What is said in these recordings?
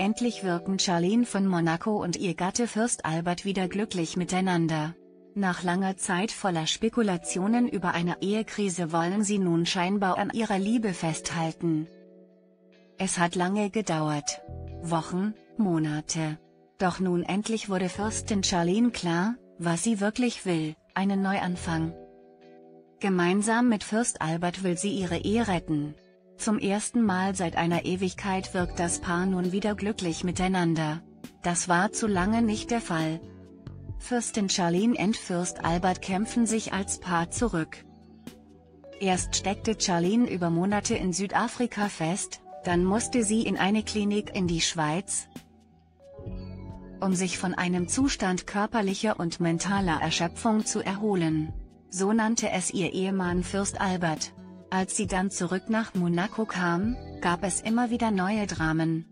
Endlich wirken Charlene von Monaco und ihr Gatte Fürst Albert wieder glücklich miteinander. Nach langer Zeit voller Spekulationen über eine Ehekrise wollen sie nun scheinbar an ihrer Liebe festhalten. Es hat lange gedauert. Wochen, Monate. Doch nun endlich wurde Fürstin Charlene klar, was sie wirklich will, einen Neuanfang. Gemeinsam mit Fürst Albert will sie ihre Ehe retten. Zum ersten Mal seit einer Ewigkeit wirkt das Paar nun wieder glücklich miteinander. Das war zu lange nicht der Fall. Fürstin Charlene und Fürst Albert kämpfen sich als Paar zurück. Erst steckte Charlene über Monate in Südafrika fest, dann musste sie in eine Klinik in die Schweiz, um sich von einem Zustand körperlicher und mentaler Erschöpfung zu erholen. So nannte es ihr Ehemann Fürst Albert. Als sie dann zurück nach Monaco kam, gab es immer wieder neue Dramen.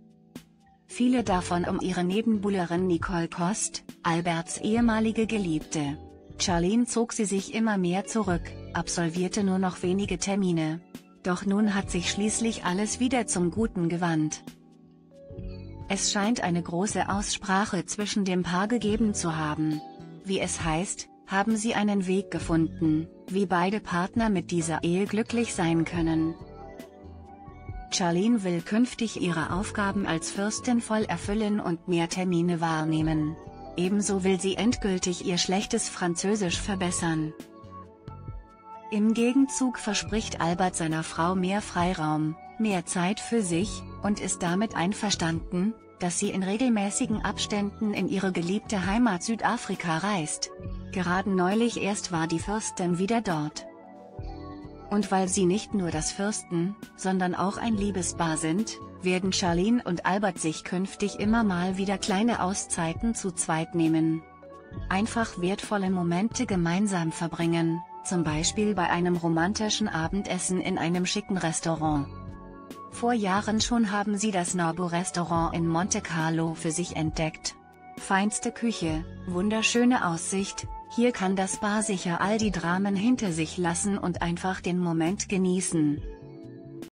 Viele davon um ihre Nebenbuhlerin Nicole Kost, Alberts ehemalige Geliebte. Charlene zog sie sich immer mehr zurück, absolvierte nur noch wenige Termine. Doch nun hat sich schließlich alles wieder zum Guten gewandt. Es scheint eine große Aussprache zwischen dem Paar gegeben zu haben. Wie es heißt, haben sie einen Weg gefunden, wie beide Partner mit dieser Ehe glücklich sein können. Charlene will künftig ihre Aufgaben als Fürstin voll erfüllen und mehr Termine wahrnehmen. Ebenso will sie endgültig ihr schlechtes Französisch verbessern. Im Gegenzug verspricht Albert seiner Frau mehr Freiraum, mehr Zeit für sich, und ist damit einverstanden, dass sie in regelmäßigen Abständen in ihre geliebte Heimat Südafrika reist. Gerade neulich erst war die Fürstin wieder dort. Und weil sie nicht nur das Fürsten, sondern auch ein Liebespaar sind, werden Charlene und Albert sich künftig immer mal wieder kleine Auszeiten zu zweit nehmen. Einfach wertvolle Momente gemeinsam verbringen, zum Beispiel bei einem romantischen Abendessen in einem schicken Restaurant. Vor Jahren schon haben sie das Norbo-Restaurant in Monte Carlo für sich entdeckt. Feinste Küche, wunderschöne Aussicht, hier kann das Paar sicher all die Dramen hinter sich lassen und einfach den Moment genießen.